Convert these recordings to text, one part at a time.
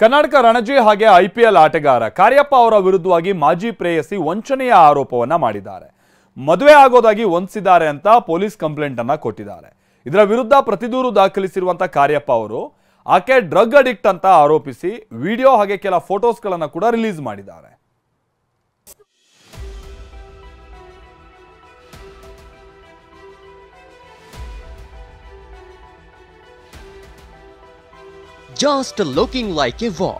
ಕರ್ನಾಟಕ ರಣಜಿ ಹಾಗೆ ಐಪಿಎಲ್ ಆಟಗಾರ ಕಾರ್ಯಪ್ಪ ಅವರ ವಿರುದ್ಧವಾಗಿ ಮಾಜಿ ಪ್ರೇಯಸಿ ವಂಚನೆಯ ಆರೋಪವನ್ನ ಮಾಡಿದ್ದಾರೆ. ಮದುವೆ ಆಗೋದಾಗಿ ವಂಚಿಸಿದ್ದಾರೆ ಅಂತ ಪೊಲೀಸ್ ಕಂಪ್ಲೇಂಟ್ ಅನ್ನ ಕೊಟ್ಟಿದ್ದಾರೆ. ಇದರ ವಿರುದ್ಧ ಪ್ರತಿದೂರು ದಾಖಲಿಸಿರುವಂತಹ ಕಾರ್ಯಪ್ಪ ಅವರು ಆಕೆ ಡ್ರಗ್ ಅಡಿಕ್ಟ್ ಅಂತ ಆರೋಪಿಸಿ ವಿಡಿಯೋ ಹಾಗೆ ಕೆಲ ಫೋಟೋಸ್ಗಳನ್ನು ಕೂಡ ರಿಲೀಸ್ ಮಾಡಿದ್ದಾರೆ. ಜಸ್ಟ್ ಲುಕಿಂಗ್ ಲೈಕ್ ಎ ವಾ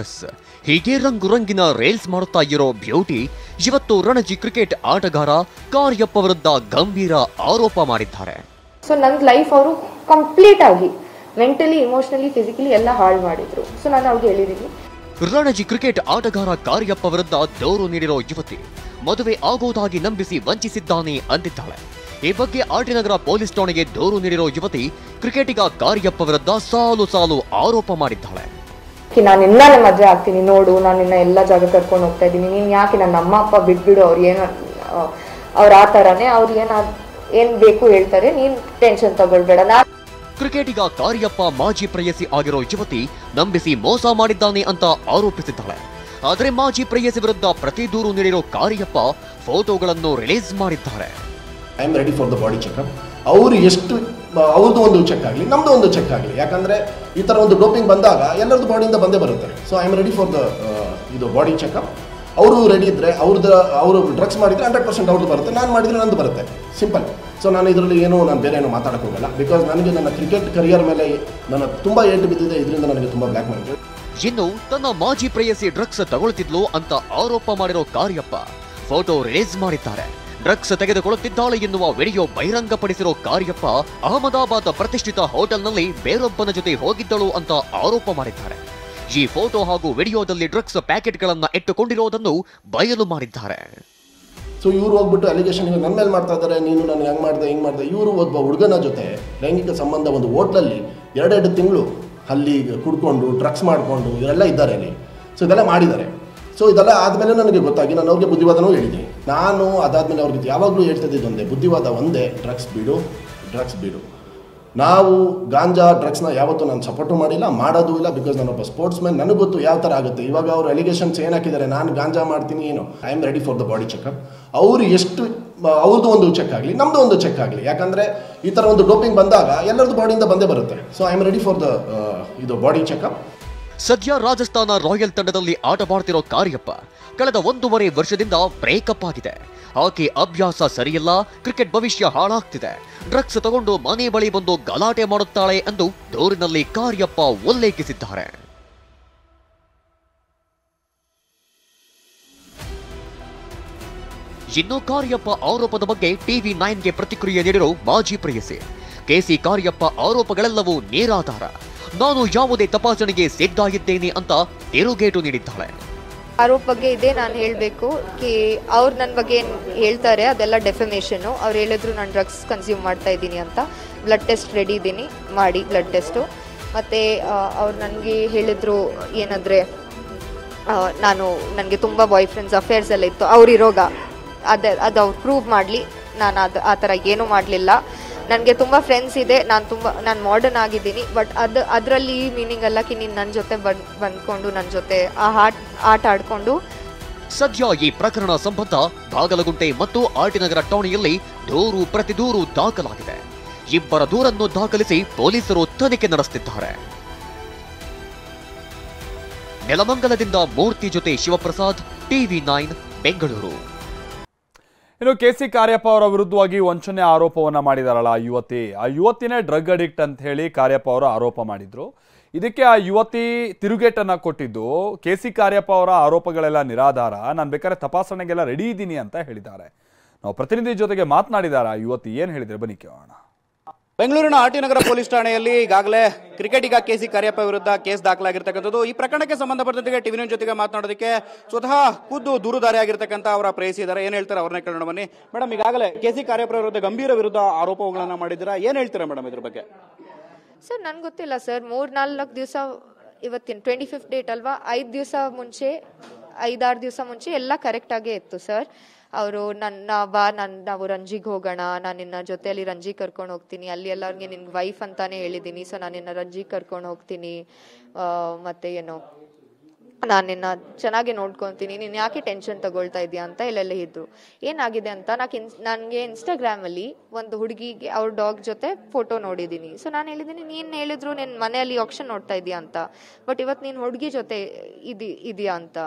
ಎಸ್ ಹೀಗೆ ರಂಗು ರಂಗಿನ ರೇಲ್ಸ್ ಮಾಡುತ್ತಾ ಇರೋ ಬ್ಯೂಟಿ ಇವತ್ತು ರಣಜಿ ಕ್ರಿಕೆಟ್ ಆಟಗಾರ ಕಾರ್ಯಪ್ಪ ವಿರುದ್ಧ ಗಂಭೀರ ಆರೋಪ ಮಾಡಿದ್ದಾರೆ. ಸೊ ನನ್ನ ಲೈಫ್ ಅವರು ಕಂಪ್ಲೀಟ್ ಆಗಿ ಮೆಂಟಲಿ ಇಮೋಷನಲಿ ಫಿಸಿಕಲಿ ಎಲ್ಲ ಹಾಳು ಮಾಡಿದ್ರು. ಸೊ ನಾನು ಅವ್ರಿಗೆ ಹೇಳಿದ್ದೀನಿ. ರಣಜಿ ಕ್ರಿಕೆಟ್ ಆಟಗಾರ ಕಾರ್ಯಪ್ಪ ವಿರುದ್ಧ ದೂರು ನೀಡಿರೋ ಯುವತಿ ಮದುವೆ ಆಗೋದಾಗಿ ನಂಬಿಸಿ ವಂಚಿಸಿದ್ದಾನೆ ಅಂದಿದ್ದಾಳೆ ಈ ಬಗ್ಗೆ ಆಟಿನಗರ ಪೊಲೀಸ್ ಠಾಣೆಗೆ ದೂರು ನೀಡಿರೋ ಯುವತಿ ಕ್ರಿಕೆಟಿಗ ಕಾರ್ಯಪ್ಪ ವಿರುದ್ಧ ಸಾಲು ಸಾಲು ಆರೋಪ ಮಾಡಿದ್ದಾಳೆ. ಕಿ ನಾನು ಇನ್ನ ನಿಮ್ಮ ಮದುವೆ ಆಗ್ತೀನಿ ನೋಡು ನಾನು ನಿನ್ನ ಎಲ್ಲ ಜಾಗ ಕರ್ಕೊಂಡು ಹೋಗ್ತಾ ಇದ್ದೀನಿ. ನೀನು ಯಾಕೆ ನನ್ನ ಅಮ್ಮ ಅಪ್ಪ ಬಿಟ್ಬಿಡು ಅವ್ರು ಏನ ಅವ್ರ ಆ ಥರನೇ ಅವ್ರು ಏನು ಏನ್ ಬೇಕು ಹೇಳ್ತಾರೆ ನೀನ್ ಟೆನ್ಷನ್ ತಗೊಳ್ಬೇಡ. ನಾನು ಕ್ರಿಕೆಟಿಗ ಕಾರ್ಯಪ್ಪ ಮಾಜಿ ಪ್ರೇಯಸಿ ಆಗಿರೋ ಯುವತಿ ನಂಬಿಸಿ ಮೋಸ ಮಾಡಿದ್ದಾನೆ ಅಂತ ಆರೋಪಿಸಿದ್ದಾಳೆ. ಆದರೆ ಮಾಜಿ ಪ್ರೇಯಸಿ ವಿರುದ್ಧ ಪ್ರತಿ ದೂರು ನೀಡಿರೋ ಕಾರ್ಯಪ್ಪ ಫೋಟೋಗಳನ್ನು ರಿಲೀಸ್ ಮಾಡಿದ್ದಾರೆ. I am ready for the body checkup ಅವರು ಎಷ್ಟು ಅವ್ರದ್ದು ಒಂದು ಚೆಕ್ ಆಗಲಿ ನಮ್ಮದು ಒಂದು ಚೆಕ್ ಆಗಲಿ. ಯಾಕಂದರೆ ಈ ಥರ ಒಂದು ಡೋಪಿಂಗ್ ಬಂದಾಗ ಎಲ್ಲರದ್ದು ಬಾಡಿಯಿಂದ ಬಂದೇ ಬರುತ್ತೆ. So I am ready for the ಇದು ಬಾಡಿ ಚೆಕಪ್ ಅವರು ರೆಡಿ ಇದ್ದರೆ ಅವ್ರದ್ದು ಅವರು ಡ್ರಗ್ಸ್ ಮಾಡಿದರೆ ಹಂಡ್ರೆಡ್ ಪರ್ಸೆಂಟ್ ಅವ್ರದ್ದು ಬರುತ್ತೆ. ನಾನು ಮಾಡಿದರೆ ನಂದು ಬರುತ್ತೆ. ಸಿಂಪಲ್ ಸೊ ನಾನು ಇದರಲ್ಲಿ ಏನೂ, ನಾನು ಬೇರೆ ಏನೂ ಮಾತಾಡಕ್ಕೆ ಹೋಗಲ್ಲ. ಬಿಕಾಸ್ ನನಗೆ ನನ್ನ ಕ್ರಿಕೆಟ್ ಕರಿಯರ್ ಮೇಲೆ ನನ್ನ ತುಂಬ ಏಟು ಬಿದ್ದಿದೆ. ಇದರಿಂದ ನನಗೆ ತುಂಬ ಬ್ಲ್ಯಾಕ್ ಮಾಡಿದೆ ಜಿನ್ನು ತನ್ನ ಮಾಜಿ ಪ್ರೇಯಸಿ ಡ್ರಗ್ಸ್ ತಗೊಳ್ತಿದ್ಲು ಅಂತ ಆರೋಪ ಮಾಡಿರೋ ಕಾರ್ಯಪ್ಪ ಫೋಟೋ ರಿಲೀಸ್ ಮಾಡಿದ್ದಾರೆ. ಡ್ರಗ್ಸ್ ತೆಗೆದುಕೊಳ್ಳುತ್ತಿದ್ದಾಳೆ ಎನ್ನುವ ವಿಡಿಯೋ ಬಹಿರಂಗಪಡಿಸಿರೋ ಕಾರ್ಯಪ್ಪ ಅಹಮದಾಬಾದ್ ಪ್ರತಿಷ್ಠಿತ ಹೋಟೆಲ್ನಲ್ಲಿ ಬೇರೊಬ್ಬನ ಜೊತೆ ಹೋಗಿದ್ದಳು ಅಂತ ಆರೋಪ ಮಾಡಿದ್ದಾರೆ. ಈ ಫೋಟೋ ಹಾಗೂ ವಿಡಿಯೋದಲ್ಲಿ ಡ್ರಗ್ಸ್ ಪ್ಯಾಕೆಟ್ಗಳನ್ನು ಇಟ್ಟುಕೊಂಡಿರೋದನ್ನು ಬಯಲು ಮಾಡಿದ್ದಾರೆ. ಸೊ ಇವರು ಹೋಗ್ಬಿಟ್ಟು ಅಲಿಗೇಷನ್ ಇವಾಗ ನನ್ನ ಮೇಲೆ ಮಾಡ್ತಾ ಇದ್ದಾರೆ ನೀನು ನಾನು ಹೆಂಗೆ ಮಾಡ್ದೆ, ಹಿಂಗೆ ಮಾಡ್ದೆ, ಇವರು ಒಬ್ಬ ಹುಡುಗನ ಜೊತೆ ಲೈಂಗಿಕ ಸಂಬಂಧ ಒಂದು ಹೋಟ್ಲಲ್ಲಿ ಎರಡೆರಡು ತಿಂಗಳು ಅಲ್ಲಿ ಕುಡ್ಕೊಂಡು ಡ್ರಗ್ಸ್ ಮಾಡಿಕೊಂಡು, ಇವರೆಲ್ಲ ಇದ್ದಾರೆ ಅಲ್ಲಿ. ಸೊ ಇದೆಲ್ಲ ಮಾಡಿದ್ದಾರೆ. ಸೊ ಇದೆಲ್ಲ ಆದಮೇಲೆ ನನಗೆ ಗೊತ್ತಾಗಿ, ನಾನು ಅವ್ರಿಗೆ ಬುದ್ಧಿವಾದನೂ ಹೇಳಿದ್ದೀನಿ ನಾನು ಅದಾದಮೇಲೆ ಅವ್ರಿಗೆ ಯಾವಾಗಲೂ ಹೇಳ್ತಿದ್ದೆ ಒಂದೇ ಬುದ್ಧಿವಾದ ಒಂದೇ ಡ್ರಗ್ಸ್ ಬಿಡು ಡ್ರಗ್ಸ್ ಬಿಡು. ನಾವು ಗಾಂಜಾ ಡ್ರಗ್ಸ್ನ ಯಾವತ್ತೂ ನಾನು ಸಪೋರ್ಟು ಮಾಡಿಲ್ಲ, ಮಾಡೋದು ಇಲ್ಲ ಬಿಕಾಸ್ ನಾನೊಬ್ಬ ಸ್ಪೋರ್ಟ್ಸ್ ಮ್ಯಾನ್ ನನಗೆ ಗೊತ್ತು ಯಾವ ಥರ ಆಗುತ್ತೆ. ಇವಾಗ ಅವರು ಅಲಿಗೇಷನ್ಸ್ ಏನು ಹಾಕಿದ್ದಾರೆ, ನಾನು ಗಾಂಜಾ ಮಾಡ್ತೀನಿ ಏನು. I am ready for the body checkup ಅವರು ಎಷ್ಟು ಅವ್ರದ್ದು ಒಂದು ಚೆಕ್ ಆಗಲಿ ನಮ್ಮದು ಒಂದು ಚೆಕ್ ಆಗಲಿ. ಯಾಕಂದರೆ ಈ ಥರ ಒಂದು ಡೋಪಿಂಗ್ ಬಂದಾಗ ಎಲ್ಲರದ್ದು ಬಾಡಿಯಿಂದ ಬಂದೇ ಬರುತ್ತೆ. So I am ready for the ಇದು ಬಾಡಿ ಚೆಕಪ್ ಸದ್ಯ ರಾಜಸ್ಥಾನ ರಾಯಲ್ ತಂಡದಲ್ಲಿ ಆಟವಾಡ್ತಿರೋ ಕಾರ್ಯಪ್ಪ ಕಳೆದ ಒಂದೂವರೆ ವರ್ಷದಿಂದ ಬ್ರೇಕಪ್ ಆಗಿದೆ. ಆಕೆ ಅಭ್ಯಾಸ ಸರಿಯಿಲ್ಲ ಕ್ರಿಕೆಟ್ ಭವಿಷ್ಯ ಹಾಳಾಗ್ತಿದೆ. ಡ್ರಗ್ಸ್ ತಗೊಂಡು ಮನೆ ಬಳಿ ಬಂದು ಗಲಾಟೆ ಮಾಡುತ್ತಾಳೆ ಎಂದು ದೂರಿನಲ್ಲಿ ಕಾರ್ಯಪ್ಪ ಉಲ್ಲೇಖಿಸಿದ್ದಾರೆ. ಇನ್ನು ಕಾರ್ಯಪ್ಪ ಆರೋಪದ ಬಗ್ಗೆ ಟಿವಿ ನೈನ್ಗೆ ಪ್ರತಿಕ್ರಿಯೆ ನೀಡಿರೋ ಮಾಜಿ ಪ್ರೇಯಸಿ. ಕೆಸಿ ಕಾರ್ಯಪ್ಪ ಆರೋಪಗಳೆಲ್ಲವೂ ನೇರಾಧಾರ. ನಾನು ಯಾವುದೇ ತಪಾಸಣೆಗೆ ಸಿದ್ಧಾಗಿದ್ದೇನೆ ಅಂತ ತಿರುಗೇಟು ನೀಡಿದ್ದಾಳೆ. ಆರೋಪ ಬಗ್ಗೆ ಇದೆ, ನಾನು ಹೇಳಬೇಕು ಕಿ, ಅವ್ರು ನನ್ನ ಬಗ್ಗೆ ಏನು ಹೇಳ್ತಾರೆ, ಅದೆಲ್ಲ ಡೆಫಮೇಷನು ಅವ್ರು ಹೇಳಿದ್ರು ನಾನು ಡ್ರಗ್ಸ್ ಕನ್ಸ್ಯೂಮ್ ಮಾಡ್ತಾ ಇದ್ದೀನಿ ಅಂತ. ಬ್ಲಡ್ ಟೆಸ್ಟ್ ರೆಡಿ ಇದ್ದೀನಿ, ಮಾಡಿ ಬ್ಲಡ್ ಟೆಸ್ಟು ಮತ್ತು ಅವ್ರು ನನಗೆ ಹೇಳಿದ್ರು ಏನಂದರೆ ನಾನು ನನಗೆ ತುಂಬ ಬಾಯ್ ಫ್ರೆಂಡ್ಸ್ ಅಫೇರ್ಸ್ ಎಲ್ಲ ಇತ್ತು. ಅವ್ರು ಇರೋಗ ಅದು ಅದು ಅವ್ರು ಪ್ರೂವ್ ಮಾಡಲಿ. ನಾನು ಅದು, ಆ ಥರ ಏನೂ ಮಾಡಲಿಲ್ಲ. ನನಗೆ ತುಂಬ ಫ್ರೆಂಡ್ಸ್ ಇದೆ, ನಾನು ತುಂಬ, ನಾನು ಮಾಡರ್ನ್ ಆಗಿದ್ದೀನಿ ಬಟ್ ಅದು, ಅದರಲ್ಲಿ ಮೀನಿಂಗ್ ಅಲ್ಲ ಕಿ ನೀನು ನನ್ನ ಜೊತೆ ಬಂದು, ಬಂದ್ಕೊಂಡು ನನ್ನ ಜೊತೆ ಆ ಆಟ ಆಟ ಆಡ್ಕೊಂಡು. ಸದ್ಯ ಈ ಪ್ರಕರಣ ಸಂಬಂಧ ಬಾಗಲಗುಂಟೆ ಮತ್ತು ಆಟಿನಗರ ಠಾಣೆಯಲ್ಲಿ ದೂರು ಪ್ರತಿ ದೂರು ದಾಖಲಾಗಿದೆ. ಇಬ್ಬರ ದೂರನ್ನು ದಾಖಲಿಸಿ ಪೊಲೀಸರು ತನಿಖೆ ನಡೆಸುತ್ತಿದ್ದಾರೆ. ನೆಲಮಂಗಲದಿಂದ ಮೂರ್ತಿ ಜೊತೆ ಶಿವಪ್ರಸಾದ್, ಟಿವಿ ನೈನ್, ಬೆಂಗಳೂರು. ಇನ್ನು ಕೆ ಸಿ ಕಾರ್ಯಪ್ಪ ಅವರ ವಿರುದ್ಧವಾಗಿ ವಂಚನೆ ಆರೋಪವನ್ನ ಮಾಡಿದಾರಲ್ಲ ಆ ಯುವತಿ. ಆ ಯುವತಿನೇ ಡ್ರಗ್ ಅಡಿಕ್ಟ್ ಅಂತ ಹೇಳಿ ಕಾರ್ಯಪ್ಪ ಅವರು ಆರೋಪ ಮಾಡಿದ್ರು. ಇದಕ್ಕೆ ಆ ಯುವತಿ ತಿರುಗೇಟನ್ನು ಕೊಟ್ಟಿದ್ದು. ಕೆ ಸಿ ಕಾರ್ಯಪ್ಪ ಅವರ ಆರೋಪಗಳೆಲ್ಲ ನಿರಾಧಾರ. ನಾನು ಬೇಕಾದ್ರೆ ತಪಾಸಣೆಗೆಲ್ಲ ರೆಡಿ ಇದ್ದೀನಿ ಅಂತ ಹೇಳಿದ್ದಾರೆ. ನಾವು ಪ್ರತಿನಿಧಿ ಜೊತೆಗೆ ಮಾತನಾಡಿದಾರ ಆ ಯುವತಿ. ಏನು ಹೇಳಿದ್ರೆ ಬನ್ನಿ ಕೇಳೋಣ. ಬೆಂಗಳೂರಿನ ಆರ್ ಟಿ ನಗರ ಪೊಲೀಸ್ ಠಾಣೆಯಲ್ಲಿ ಈಗಾಗಲೇ ಕ್ರಿಕೆಟಿಗ ಕೆ ಸಿ ಕಾರ್ಯಪ್ಪ ವಿರುದ್ಧ ಕೇಸ್ ದಾಖಲಾಗಿರ್ತಕ್ಕಂಥದ್ದು. ಈ ಪ್ರಕರಣಕ್ಕೆ ಸಂಬಂಧಪಟ್ಟಂತೆ ಟಿವಿ ನ್ಯೂಸ್ ಜೊತೆಗೆ ಮಾತನಾಡೋದಕ್ಕೆ ಸ್ವತಃ ಖುದ್ದು ದೂರುದಾರಿ ಆಗಿರ್ತಕ್ಕಂಥ ಅವರ ಪ್ರೇಯಸಿ ಇದ್ದಾರೆ ಏನ್ ಹೇಳ್ತಾರೆ? ಅವ್ರನ್ನ ಕೇಳೋಣ ಬನ್ನಿ. ಮೇಡಮ್ ಈಗಾಗಲೇ ಕೆ ಸಿ ಕಾರ್ಯಪ್ಪ ವಿರುದ್ಧ ಗಂಭೀರ ವಿರುದ್ಧ ಆರೋಪಗಳನ್ನ ಮಾಡಿದ್ದೀರಾ? ಏನ್ ಹೇಳ್ತೀರಾ ಮೇಡಮ್ ಇದ್ರ ಬಗ್ಗೆ? ಸರ್, ನನ್ಗೆ ಗೊತ್ತಿಲ್ಲ ಸರ್. ಮೂರ್ ನಾಲ್ಕು ದಿವಸ ಇವತ್ತಿನ ಟ್ವೆಂಟಿ ಫಿಫ್ತ್ ಡೇಟ್ ಅಲ್ವಾ? ಐದು ದಿವಸ ಮುಂಚೆ, ಐದಾರು ದಿವಸ ಮುಂಚೆ ಎಲ್ಲ ಕರೆಕ್ಟಾಗೇ ಇತ್ತು ಸರ್. ಅವರು ನನ್ನ ಬಾ, ನಾನು, ನಾವು ರಂಜಿಗೆ ಹೋಗೋಣ, ನಾನು ನಿನ್ನ ಜೊತೆಯಲ್ಲಿ ರಂಜಿ ಕರ್ಕೊಂಡು ಹೋಗ್ತೀನಿ. ಅಲ್ಲಿ ಎಲ್ಲರಿಗೆ ನಿನ್ಗೆ ವೈಫ್ ಅಂತಾನೆ ಹೇಳಿದ್ದೀನಿ ಸೊ ನಾನು ನಿನ್ನ ರಂಜಿ ಕರ್ಕೊಂಡು ಹೋಗ್ತೀನಿ. ಮತ್ತೆ ಏನು, ನಾನು ನಿನ್ನ ಚೆನ್ನಾಗಿ ನೋಡ್ಕೊತೀನಿ, ನೀನು ಯಾಕೆ ಟೆನ್ಷನ್ ತಗೊಳ್ತಾ ಇದ್ದೀಯ ಅಂತ ಇಲ್ಲೆಲ್ಲ ಇದ್ದು ಏನಾಗಿದೆ ಅಂತ ನಾಕೆ ಇನ್ಸ್ ನನಗೆ ಇನ್ಸ್ಟಾಗ್ರಾಮಲ್ಲಿ ಒಂದು ಹುಡುಗಿಗೆ, ಅವ್ರ ಡಾಗ್ ಜೊತೆ ಫೋಟೋ ನೋಡಿದ್ದೀನಿ ಸೊ ನಾನು ಹೇಳಿದ್ದೀನಿ ನೀನು ಹೇಳಿದ್ರು ನಿನ್ನ ಮನೆಯಲ್ಲಿ ಆಪ್ಷನ್ ನೋಡ್ತಾ ಇದೆಯಾ ಅಂತ. ಬಟ್ ಇವತ್ತು ನೀನು ಹುಡುಗಿ ಜೊತೆ ಇದಿ, ಇದೆಯಾ ಅಂತ.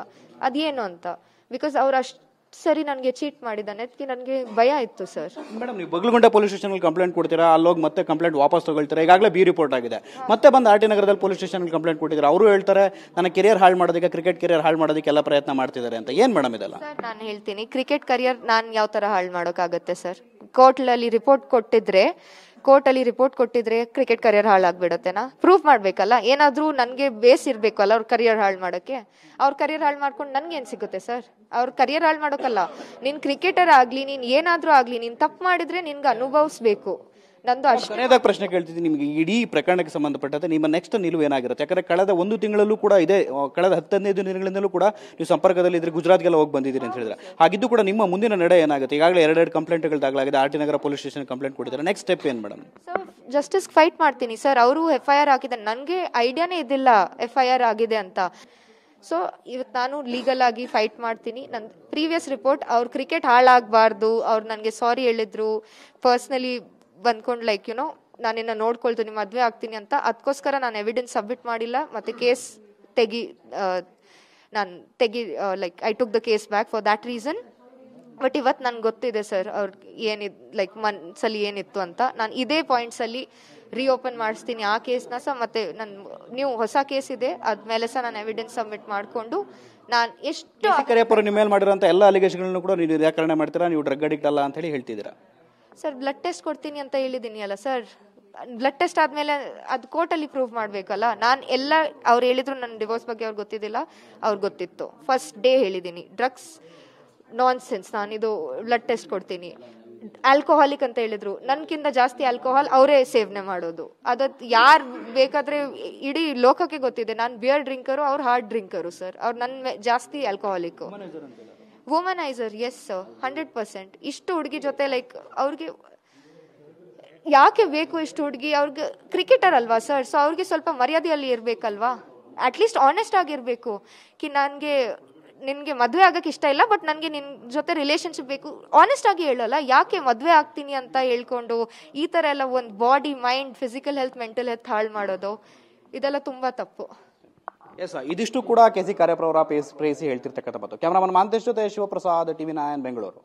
ಅದೇನು ಅಂತ? ಬಿಕಾಸ್ ಅವ್ರು ಅಷ್ಟು ಸರಿ ನನಗೆ ಚೀಟ್ ಮಾಡಿದ್ದಾನೆ. ಅದಕ್ಕೆ ನನಗೆ ಭಯ ಇತ್ತು ಸರ್ ಮೇಡಮ್ ನೀವು ಬಗಲಗುಂಡ ಪೊಲೀಸ್ ಸ್ಟೇಷನ್ ಕಂಪ್ಲೇಂಟ್ ಕೊಡ್ತೀರಾ? ಅಲ್ಲೋಗಿ ಮತ್ತೆ ಕಂಪ್ಲೇಂಟ್ ವಾಪಸ್ ತಗೊಳ್ತೀರಾ? ಈಗಾಗಲೇ ಬಿ ರಿಪೋರ್ಟ್ ಆಗಿದೆ. ಮತ್ತೆ ಬಂದು ಆರ್ ಟಿ ನಗರದಲ್ಲಿ ಪೊಲೀಸ್ ಸ್ಟೇಷನ್ ಕಂಪ್ಲೇಂಟ್ ಕೊಟ್ಟಿದ್ದಾರೆ? ಅವರು ಹೇಳ್ತಾರೆ ನನ್ನ ಕೆರಿಯರ್ ಹಾಳು ಮಾಡೋದಕ್ಕೆ ಕ್ರಿಕೆಟ್ ಕೆರಿಯರ್ ಹಾಳು ಮಾಡೋದಕ್ಕೆ ಎಲ್ಲ ಪ್ರಯತ್ನ ಮಾಡ್ತಿದ್ದಾರೆ ಅಂತ. ಏನು ಮೇಡಮ್ ಇದೆಲ್ಲ? ಸರ್ ನಾನು ಹೇಳ್ತೀನಿ. ಕ್ರಿಕೆಟ್ ಕರಿಯರ್ ನಾನು ಯಾವ ಥರ ಹಾಳು ಮಾಡೋಕ್ಕಾಗತ್ತೆ ಸರ್ ಕೋರ್ಟ್ಲಲ್ಲಿ ರಿಪೋರ್ಟ್ ಕೊಟ್ಟಿದ್ರೆ ಕೋರ್ಟಲ್ಲಿ ರಿಪೋರ್ಟ್ ಕೊಟ್ಟಿದ್ರೆ ಕ್ರಿಕೆಟ್ ಕರಿಯರ್ ಹಾಳಾಗ್ಬಿಡತ್ತೆನಾ? ಪ್ರೂಫ್ ಮಾಡಬೇಕಲ್ಲ? ಏನಾದರೂ ನನಗೆ ಬೇಸ್ ಇರಬೇಕಲ್ಲ ಅವ್ರ ಕರಿಯರ್ ಹಾಳು ಮಾಡೋಕ್ಕೆ? ಅವ್ರ ಕರಿಯರ್ ಹಾಳು ಮಾಡ್ಕೊಂಡು ನನ್ಗೆ ಏನು ಸಿಗುತ್ತೆ ಸರ್ ಅವ್ರ ಕರಿಯರ್ ಹಾಳು ಮಾಡೋಕಲ್ಲ. ನೀನು ಕ್ರಿಕೆಟರ್ ಆಗಲಿ, ನೀನು ಏನಾದರೂ ಆಗಲಿ, ನೀನು ತಪ್ಪು ಮಾಡಿದ್ರೆ ನಿನ್ಗೆ ಅನುಭವಿಸ್ಬೇಕು. ನಂದು ಕೊನೆಯದಾಗ ಪ್ರಶ್ನೆ ಕೇಳ್ತಿದ್ದೀನಿ ನಿಮಗೆ ಇಡೀ ಪ್ರಕರಣಕ್ಕೆ ಸಂಬಂಧಪಟ್ಟಂತೆ ನಿಮ್ಮ ನೆಕ್ಸ್ಟ್ ನಿಲುವು ಏನಾಗಿರುತ್ತೆ? ಯಾಕಂದ್ರೆ ಕಳೆದ ಒಂದು ತಿಂಗಳಲ್ಲೂ ಕೂಡ ಇದೆ ಕಳೆದ ಹತ್ತೈದು ದಿನಗಳಿಂದಲೂ ಕೂಡ ನೀವು ಸಂಪರ್ಕದಲ್ಲಿ ಇದ್ರೆ ಗುಜರಾತ್ಗೆಲ್ಲ ಹೋಗಿ ಬಂದಿದ್ದೀರಿ ಅಂತ ಹೇಳಿದ್ರೆ. ಹಾಗಿದ್ದು ಕೂಡ ನಿಮ್ಮ ಮುಂದಿನ ನಡೆ ಏನಾಗುತ್ತೆ? ಈಗಾಗಲೇ ಎರಡೆರಡು ಕಂಪ್ಲೇಂಟ್ಗಳು ದಾಖಲಾಗಿದೆ R T Nagar police station complaint ಕೊಟ್ಟಿದ್ದಾರೆ. ನೆಕ್ಸ್ಟ್ ಸ್ಟೆಪ್ ಏನು ಮೇಡಮ್ ಸರ್ ಜಸ್ಟಿಸ್ ಫೈಟ್ ಮಾಡ್ತೀನಿ. ಸರ್ ಅವರು ಎಫ್ ಐ ಆರ್ ಹಾಕಿದ್ದಾರೆ. ನನಗೆ ಐಡಿಯಾನೇ ಇದ್ದಿಲ್ಲ ಎಫ್ ಐ ಆರ್ ಆಗಿದೆ ಅಂತ. ಸೊ ಇವತ್ತು ನಾನು ಲೀಗಲ್ ಆಗಿ ಫೈಟ್ ಮಾಡ್ತೀನಿ. ನನ್ನ ಪ್ರೀವಿಯಸ್ ರಿಪೋರ್ಟ್ ಅವ್ರ ಕ್ರಿಕೆಟ್ ಹಾಳಾಗಬಾರ್ದು. ಅವ್ರು ನನಗೆ ಸಾರಿ ಹೇಳಿದ್ರು. ಪರ್ಸ್ನಲಿ ಬಂದ್ಕೊಂಡು ಲೈಕ್ ಯುನೋ ನಾನಿನ್ನ ನೋಡ್ಕೊಳ್ತೀನಿ, ಮದುವೆ ಆಗ್ತೀನಿ ಅಂತ ಅದಕ್ಕೋಸ್ಕರ ನಾನು ಎವಿಡೆನ್ಸ್ ಸಬ್ಮಿಟ್ ಮಾಡಿಲ್ಲ. ಮತ್ತು ಕೇಸ್ ತೆಗಿ ನಾನು ತೆಗಿ like I took the case back for that reason but ಇವತ್ತು ನನಗೆ ಗೊತ್ತಿದೆ ಸರ್ ಅವ್ರ ಏನಿದ್ ಲೈಕ್ ಮನ್ಸಲ್ಲಿ ಏನಿತ್ತು ಅಂತ. ನಾನು ಇದೇ ಪಾಯಿಂಟ್ಸಲ್ಲಿ ರೀಓಪನ್ ಮಾಡಿಸ್ತೀನಿ ಆ ಕೇಸ್ನ ಸಹ. ಮತ್ತೆ ನನ್ನ ನೀವು ಹೊಸ ಕೇಸ್ ಇದೆ, ಅದ್ಮೇಲೆ ಸಹ ನಾನು ಎವಿಡೆನ್ಸ್ ಸಬ್ಮಿಟ್ ಮಾಡಿಕೊಂಡು ನಾನು ಎಷ್ಟು ಕರಿಯಪ್ಪರು ನಿಮ್ಮ ಮೇಲೆ ಮಾಡಿರೋಂಥ ಎಲ್ಲ ಅಲಿಗೇಷನ್ಗಳನ್ನು ಕೂಡ ನೀವು ನಿರಾಕರಣೆ ಮಾಡ್ತೀರಾ? ನೀವು ಡ್ರಗ್ ಅಡಿಕ್ಟ್ ಅಲ್ಲ ಅಂತ ಹೇಳಿ ಹೇಳ್ತಿದ್ದೀರಾ? ಸರ್ ಬ್ಲಡ್ ಟೆಸ್ಟ್ ಕೊಡ್ತೀನಿ ಅಂತ ಹೇಳಿದ್ದೀನಿ ಅಲ್ಲ ಸರ್ ಬ್ಲಡ್ ಟೆಸ್ಟ್ ಆದಮೇಲೆ ಅದು ಕೋರ್ಟಲ್ಲಿ ಪ್ರೂವ್ ಮಾಡಬೇಕಲ್ಲ? ನಾನು ಎಲ್ಲ, ಅವ್ರು ಹೇಳಿದ್ರು ನನ್ನ ಡಿವೋರ್ಸ್ ಬಗ್ಗೆ ಅವ್ರಿಗೆ ಗೊತ್ತಿದ್ದಿಲ್ಲ ಅವ್ರಿಗೆ ಗೊತ್ತಿತ್ತು. ಫಸ್ಟ್ ಡೇ ಹೇಳಿದ್ದೀನಿ. ಡ್ರಗ್ಸ್ ನಾನ್ ಸೆನ್ಸ್ ನಾನಿದು ಬ್ಲಡ್ ಟೆಸ್ಟ್ ಕೊಡ್ತೀನಿ. ಆಲ್ಕೋಹಾಲಿಕ್ ಅಂತ ಹೇಳಿದ್ರು. ನನ್ಕಿಂತ ಜಾಸ್ತಿ ಆಲ್ಕೋಹಾಲ್ ಅವರೇ ಸೇವನೆ ಮಾಡೋದು. ಅದು ಯಾರು ಬೇಕಾದ್ರೆ ಇಡೀ ಲೋಕಕ್ಕೆ ಗೊತ್ತಿದೆ. ನಾನು ಬಿಯರ್ ಡ್ರಿಂಕರು ಅವ್ರು ಹಾರ್ಡ್ ಡ್ರಿಂಕರು ಸರ್ ಅವ್ರು ನನ್ನ ಜಾಸ್ತಿ alcoholic womaniser yes sir hundred percent ಇಷ್ಟು ಹುಡುಗಿ ಜೊತೆ ಲೈಕ್ ಅವ್ರಿಗೆ ಯಾಕೆ ಬೇಕು ಇಷ್ಟು ಹುಡುಗಿ? ಅವ್ರಿಗೆ ಕ್ರಿಕೆಟರ್ ಅಲ್ವಾ ಸರ್ ಸೊ ಅವ್ರಿಗೆ ಸ್ವಲ್ಪ ಮರ್ಯಾದೆಯಲ್ಲಿ ಇರಬೇಕಲ್ವಾ? ಅಟ್ಲೀಸ್ಟ್ ಆನೆಸ್ಟ್ ಆಗಿರಬೇಕು. ಕಿ, ನನಗೆ, ನಿನಗೆ ಮದುವೆ ಆಗಕ್ಕೆ ಇಷ್ಟ ಇಲ್ಲ ಬಟ್ ನನಗೆ ನಿನ್ನ ಜೊತೆ ರಿಲೇಶನ್ಶಿಪ್ ಬೇಕು. ಆನೆಸ್ಟ್ ಆಗಿ ಹೇಳಲ್ಲ, ಯಾಕೆ ಮದುವೆ ಆಗ್ತೀನಿ ಅಂತ ಹೇಳ್ಕೊಂಡು ಈ ಥರ ಎಲ್ಲ ಒಂದು body mind physical health mental health ಹಾಳು ಮಾಡೋದು? ಇದೆಲ್ಲ ತುಂಬ ತಪ್ಪು. ಎಸ್ ಇದಿಷ್ಟು ಕೂಡ ಕೆ ಸಿ ಕಾರ್ಯಪ್ರವರ ಪ್ರೇಸಿ ಹೇಳ್ತಿರ್ತಕ್ಕಂಥ ಕ್ಯಾಮರಾಮನ್ ಮಾಂತೇಶ್ ಜೊತೆ ಶಿವಪ್ರಸಾದ್, ಟಿವಿ ನಾಯನ್, ಬೆಂಗಳೂರು.